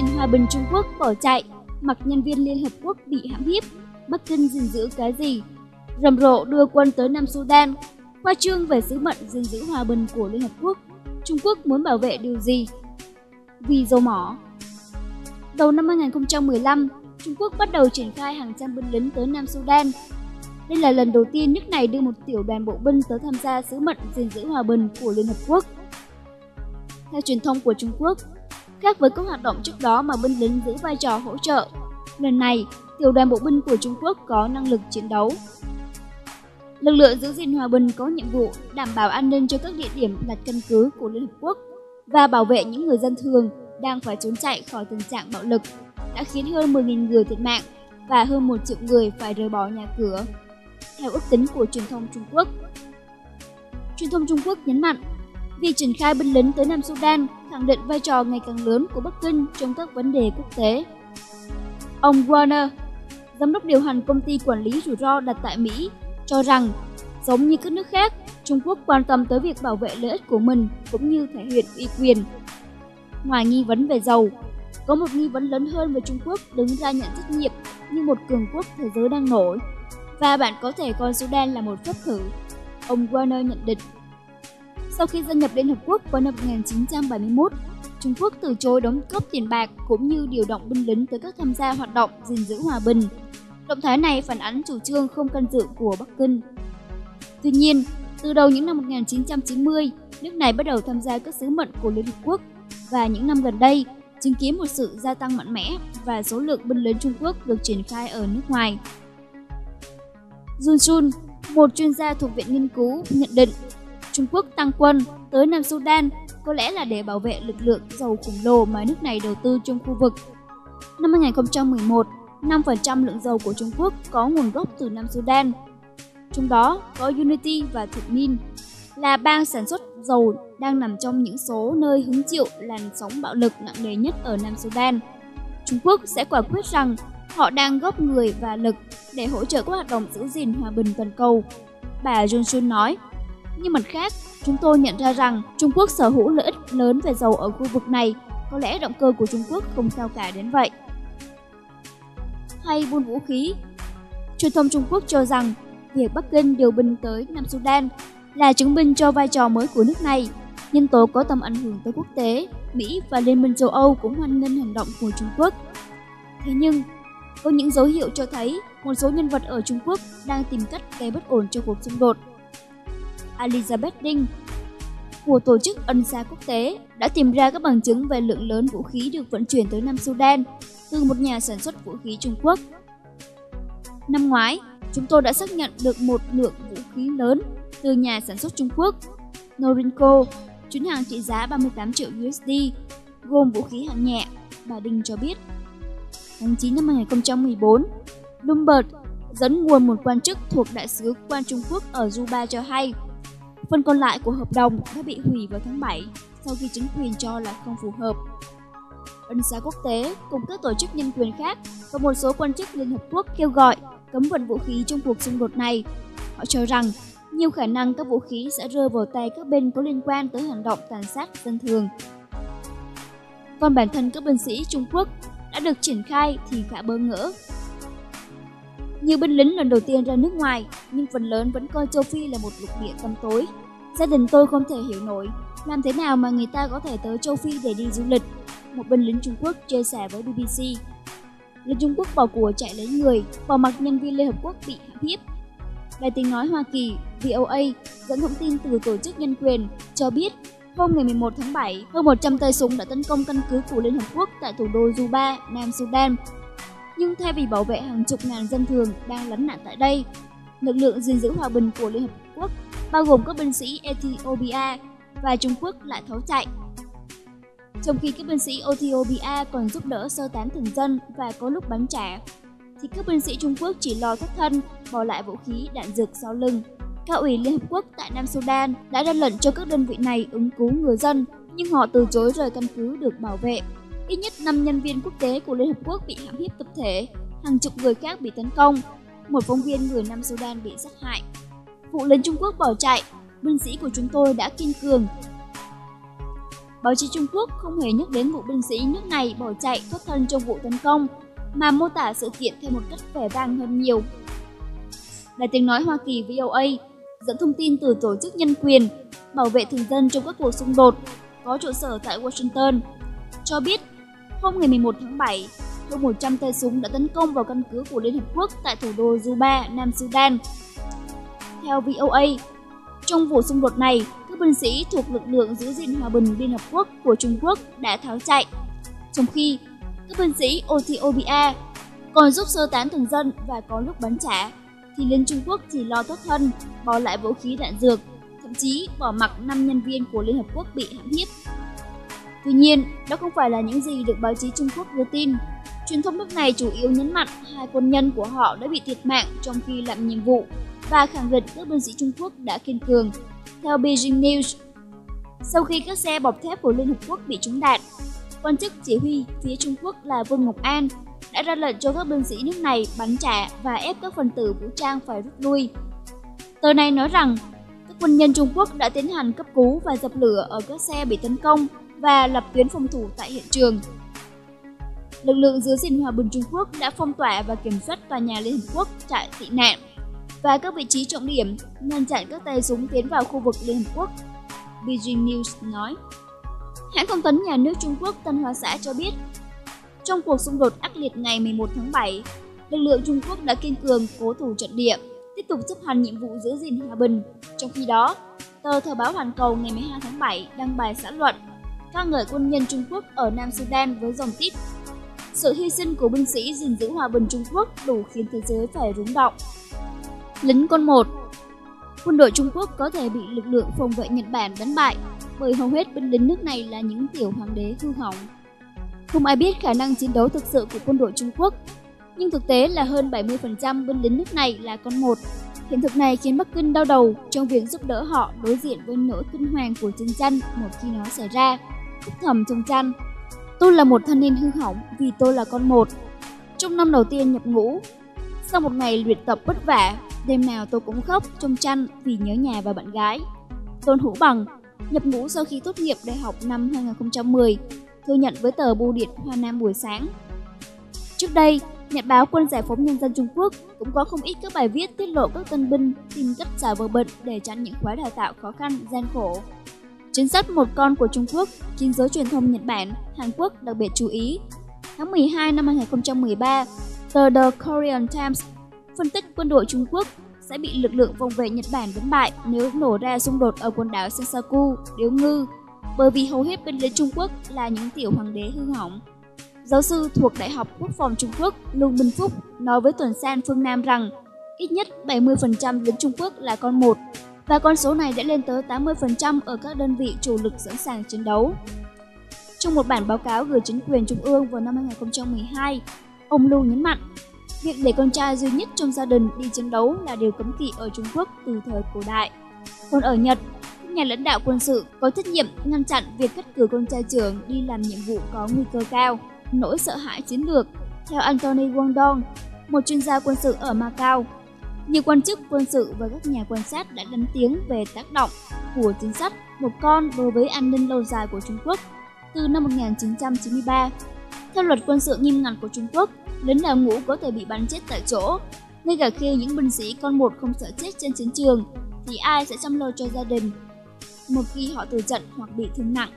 gìn hòa bình Trung Quốc bỏ chạy, mặc nhân viên Liên Hợp Quốc bị hãm hiếp, Bắc Kinh gìn giữ cái gì? Rầm rộ đưa quân tới Nam Sudan, khoa trương về sứ mệnh gìn giữ hòa bình của Liên Hợp Quốc. Trung Quốc muốn bảo vệ điều gì? Vì dầu mỏ. Đầu năm 2015, Trung Quốc bắt đầu triển khai hàng trăm binh lính tới Nam Sudan. Đây là lần đầu tiên nước này đưa một tiểu đoàn bộ binh tới tham gia sứ mệnh gìn giữ hòa bình của Liên Hợp Quốc. Theo truyền thông của Trung Quốc, khác với các hoạt động trước đó mà binh lính giữ vai trò hỗ trợ, lần này tiểu đoàn bộ binh của Trung Quốc có năng lực chiến đấu. Lực lượng giữ gìn hòa bình có nhiệm vụ đảm bảo an ninh cho các địa điểm đặt căn cứ của Liên Hợp Quốc và bảo vệ những người dân thường đang phải trốn chạy khỏi tình trạng bạo lực đã khiến hơn 10.000 người thiệt mạng và hơn 1 triệu người phải rời bỏ nhà cửa. Theo ước tính của truyền thông Trung Quốc, truyền thông Trung Quốc nhấn mạnh việc triển khai binh lính tới Nam Sudan khẳng định vai trò ngày càng lớn của Bắc Kinh trong các vấn đề quốc tế. Ông Warner, giám đốc điều hành công ty quản lý rủi ro đặt tại Mỹ, cho rằng giống như các nước khác, Trung Quốc quan tâm tới việc bảo vệ lợi ích của mình cũng như thể hiện uy quyền. Ngoài nghi vấn về dầu, có một nghi vấn lớn hơn về Trung Quốc đứng ra nhận trách nhiệm như một cường quốc thế giới đang nổi, và bạn có thể coi Sudan là một phép thử. Ông Warner nhận định. Sau khi gia nhập Liên Hợp Quốc vào năm 1971, Trung Quốc từ chối đóng góp tiền bạc cũng như điều động binh lính tới các tham gia hoạt động gìn giữ hòa bình. Động thái này phản ánh chủ trương không can dự của Bắc Kinh. Tuy nhiên, từ đầu những năm 1990, nước này bắt đầu tham gia các sứ mệnh của Liên Hợp Quốc và những năm gần đây chứng kiến một sự gia tăng mạnh mẽ và số lượng binh lính Trung Quốc được triển khai ở nước ngoài. Jun Chun, một chuyên gia thuộc Viện Nghiên cứu, nhận định Trung Quốc tăng quân tới Nam Sudan có lẽ là để bảo vệ lực lượng dầu khổng lồ mà nước này đầu tư trong khu vực. Năm 2011, 5% lượng dầu của Trung Quốc có nguồn gốc từ Nam Sudan. Trong đó có Unity và Thực Minh, là bang sản xuất dầu đang nằm trong những số nơi hứng chịu làn sóng bạo lực nặng nề nhất ở Nam Sudan. Trung Quốc sẽ quả quyết rằng họ đang góp người và lực để hỗ trợ các hoạt động giữ gìn hòa bình toàn cầu. Bà Johnson nói, nhưng mặt khác, chúng tôi nhận ra rằng Trung Quốc sở hữu lợi ích lớn về dầu ở khu vực này, có lẽ động cơ của Trung Quốc không cao cả đến vậy. Hay buôn vũ khí Truyền thông Trung Quốc cho rằng việc Bắc Kinh điều binh tới Nam Sudan là chứng minh cho vai trò mới của nước này. Nhân tố có tầm ảnh hưởng tới quốc tế, Mỹ và Liên minh châu Âu cũng hoan nghênh hành động của Trung Quốc. Thế nhưng, có những dấu hiệu cho thấy một số nhân vật ở Trung Quốc đang tìm cách gây bất ổn cho cuộc xung đột. Elizabeth Ding của Tổ chức Ân xá Quốc tế đã tìm ra các bằng chứng về lượng lớn vũ khí được vận chuyển tới Nam Sudan từ một nhà sản xuất vũ khí Trung Quốc. Năm ngoái, chúng tôi đã xác nhận được một lượng vũ khí lớn từ nhà sản xuất Trung Quốc Norinco, chuyến hàng trị giá 38 triệu USD, gồm vũ khí hạng nhẹ, bà Đinh cho biết. Tháng 9 năm 2014, Bloomberg dẫn nguồn một quan chức thuộc Đại sứ quan Trung Quốc ở Juba cho hay, phần còn lại của hợp đồng đã bị hủy vào tháng 7 sau khi chính quyền cho là không phù hợp. Ân xá quốc tế cùng các tổ chức nhân quyền khác và một số quan chức Liên Hợp Quốc kêu gọi cấm vận vũ khí trong cuộc xung đột này. Họ cho rằng nhiều khả năng các vũ khí sẽ rơi vào tay các bên có liên quan tới hành động tàn sát dân thường. Còn bản thân các binh sĩ Trung Quốc đã được triển khai thì khá bơ ngỡ. Nhiều binh lính lần đầu tiên ra nước ngoài, nhưng phần lớn vẫn coi châu Phi là một lục địa tăm tối. Gia đình tôi không thể hiểu nổi, làm thế nào mà người ta có thể tới châu Phi để đi du lịch, một binh lính Trung Quốc chia sẻ với BBC. Lính Trung Quốc bỏ của chạy lấy người, bỏ mặc nhân viên Liên Hợp Quốc bị hãm hiếp Đài tiếng nói Hoa Kỳ VOA dẫn thông tin từ tổ chức nhân quyền cho biết hôm ngày 11 tháng 7, hơn 100 tay súng đã tấn công căn cứ của Liên Hợp Quốc tại thủ đô Juba, Nam Sudan. Nhưng thay vì bảo vệ hàng chục ngàn dân thường đang lánh nạn tại đây, lực lượng gìn giữ hòa bình của Liên Hợp Quốc, bao gồm các binh sĩ Ethiopia và Trung Quốc lại tháo chạy. Trong khi các binh sĩ Ethiopia còn giúp đỡ sơ tán thường dân và có lúc bắn trả, thì các binh sĩ Trung Quốc chỉ lo thoát thân, bỏ lại vũ khí đạn dược sau lưng. Cao ủy Liên Hợp Quốc tại Nam Sudan đã ra lệnh cho các đơn vị này ứng cứu người dân, nhưng họ từ chối rời căn cứ được bảo vệ. Ít nhất 5 nhân viên quốc tế của Liên Hợp Quốc bị hãm hiếp tập thể, hàng chục người khác bị tấn công, một phóng viên người Nam Sudan bị sát hại. Vụ lính Trung Quốc bỏ chạy, binh sĩ của chúng tôi đã kiên cường. báo chí Trung Quốc không hề nhắc đến vụ binh sĩ nước này bỏ chạy thoát thân trong vụ tấn công, mà mô tả sự kiện theo một cách vẻ vang hơn nhiều. Đài tiếng nói Hoa Kỳ VOA dẫn thông tin từ Tổ chức Nhân quyền bảo vệ thường dân trong các cuộc xung đột có trụ sở tại Washington cho biết hôm ngày 11 tháng 7, hơn 100 tay súng đã tấn công vào căn cứ của Liên Hợp Quốc tại thủ đô Juba, Nam Sudan. Theo VOA, trong vụ xung đột này, các binh sĩ thuộc lực lượng giữ gìn hòa bình Liên Hợp Quốc của Trung Quốc đã tháo chạy, trong khi các binh sĩ Ethiopia còn giúp sơ tán thường dân và có lúc bắn trả, thì Liên Trung Quốc chỉ lo thoát thân, bỏ lại vũ khí đạn dược, thậm chí bỏ mặc 5 nhân viên của Liên Hợp Quốc bị hãm hiếp. Tuy nhiên, đó không phải là những gì được báo chí Trung Quốc đưa tin. Truyền thông nước này chủ yếu nhấn mạnh hai quân nhân của họ đã bị thiệt mạng trong khi làm nhiệm vụ và khẳng định các binh sĩ Trung Quốc đã kiên cường. Theo Beijing News, sau khi các xe bọc thép của Liên Hợp Quốc bị trúng đạn, quan chức chỉ huy phía Trung Quốc là Vương Ngọc An đã ra lệnh cho các binh sĩ nước này bắn trả và ép các phần tử vũ trang phải rút lui. Tờ này nói rằng quân nhân Trung Quốc đã tiến hành cấp cứu và dập lửa ở các xe bị tấn công và lập tuyến phòng thủ tại hiện trường. Lực lượng giữ gìn hòa bình Trung Quốc đã phong tỏa và kiểm soát tòa nhà Liên Hợp Quốc trại tị nạn và các vị trí trọng điểm, ngăn chặn các tay súng tiến vào khu vực Liên Hợp Quốc. Beijing News nói. Hãng thông tấn nhà nước Trung Quốc Tân Hoa Xã cho biết, trong cuộc xung đột ác liệt ngày 11 tháng 7, lực lượng Trung Quốc đã kiên cường cố thủ trận địa, tiếp tục chấp hành nhiệm vụ giữ gìn hòa bình. Trong khi đó, tờ Thời báo Hoàn Cầu ngày 12 tháng 7 đăng bài xã luận ca ngợi quân nhân Trung Quốc ở Nam Sudan với dòng tít Sự hy sinh của binh sĩ gìn giữ hòa bình Trung Quốc đủ khiến thế giới phải rúng động. Lính con một Quân đội Trung Quốc có thể bị lực lượng phòng vệ Nhật Bản đánh bại bởi hầu hết binh lính nước này là những tiểu hoàng đế hư hỏng. Không ai biết khả năng chiến đấu thực sự của quân đội Trung Quốc, nhưng thực tế là hơn 70% binh lính nước này là con một. Hiện thực này khiến Bắc Kinh đau đầu trong việc giúp đỡ họ đối diện với nỗi kinh hoàng của chiến tranh một khi nó xảy ra Thức thầm trong chăn. Tôi là một thanh niên hư hỏng vì tôi là con một. Trong năm đầu tiên nhập ngũ, sau một ngày luyện tập vất vả, đêm nào tôi cũng khóc trong chăn vì nhớ nhà và bạn gái. Tôn Hữu Bằng nhập ngũ sau khi tốt nghiệp đại học năm 2010, thừa nhận với tờ Bưu điện Hoa Nam buổi sáng. Trước đây, Nhật báo Quân Giải phóng Nhân dân Trung Quốc cũng có không ít các bài viết tiết lộ các tân binh tìm cách giả vờ bệnh để tránh những khóa đào tạo khó khăn, gian khổ. Chính sách một con của Trung Quốc khiến giới truyền thông Nhật Bản, Hàn Quốc đặc biệt chú ý. Tháng 12 năm 2013, tờ The Korean Times phân tích quân đội Trung Quốc sẽ bị lực lượng phòng vệ Nhật Bản đánh bại nếu nổ ra xung đột ở quần đảo Senkaku, Điếu Ngư, bởi vì hầu hết binh lính Trung Quốc là những tiểu hoàng đế hư hỏng. Giáo sư thuộc Đại học Quốc phòng Trung Quốc Lưu Minh Phúc nói với Tuần San Phương Nam rằng ít nhất 70% lính Trung Quốc là con một và con số này đã lên tới 80% ở các đơn vị chủ lực sẵn sàng chiến đấu. Trong một bản báo cáo gửi chính quyền trung ương vào năm 2012, ông Lưu nhấn mạnh, việc để con trai duy nhất trong gia đình đi chiến đấu là điều cấm kỵ ở Trung Quốc từ thời cổ đại. Còn ở Nhật, các nhà lãnh đạo quân sự có trách nhiệm ngăn chặn việc cắt cử con trai trưởng đi làm nhiệm vụ có nguy cơ cao, nỗi sợ hãi chiến lược. Theo Anthony Wong một chuyên gia quân sự ở Macau, nhiều quan chức quân sự và các nhà quan sát đã đánh tiếng về tác động của chính sách một con đối với an ninh lâu dài của Trung Quốc từ năm 1993. Theo luật quân sự nghiêm ngặt của Trung Quốc, lính đào ngũ có thể bị bắn chết tại chỗ. Ngay cả khi những binh sĩ con một không sợ chết trên chiến trường, thì ai sẽ chăm lo cho gia đình một khi họ từ trận hoặc bị thương nặng.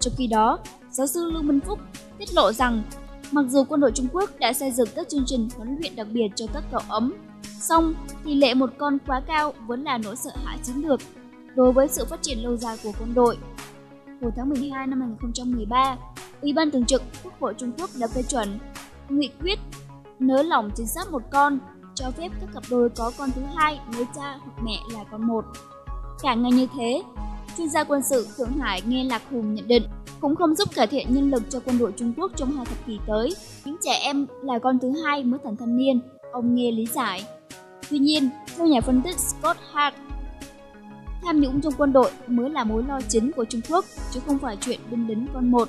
Trong khi đó, giáo sư Lưu Minh Phúc tiết lộ rằng mặc dù quân đội Trung Quốc đã xây dựng các chương trình huấn luyện đặc biệt cho các cậu ấm Song, tỷ lệ một con quá cao vẫn là nỗi sợ hãi chiến lược đối với sự phát triển lâu dài của quân đội. Hồi tháng 12 năm 2013, Ủy ban Thường trực Quốc hội Trung Quốc đã phê chuẩn nghị quyết nới lỏng chính sách một con cho phép các cặp đôi có con thứ hai nếu cha hoặc mẹ là con một. Cả ngày như thế, chuyên gia quân sự Thượng Hải nghe Lạc Hùng nhận định cũng không giúp cải thiện nhân lực cho quân đội Trung Quốc trong hai thập kỷ tới. Những trẻ em là con thứ hai mới thành thanh niên, ông nghe lý giải. Tuy nhiên, theo nhà phân tích Scott Hart, tham nhũng trong quân đội mới là mối lo chính của Trung Quốc, chứ không phải chuyện binh lính con một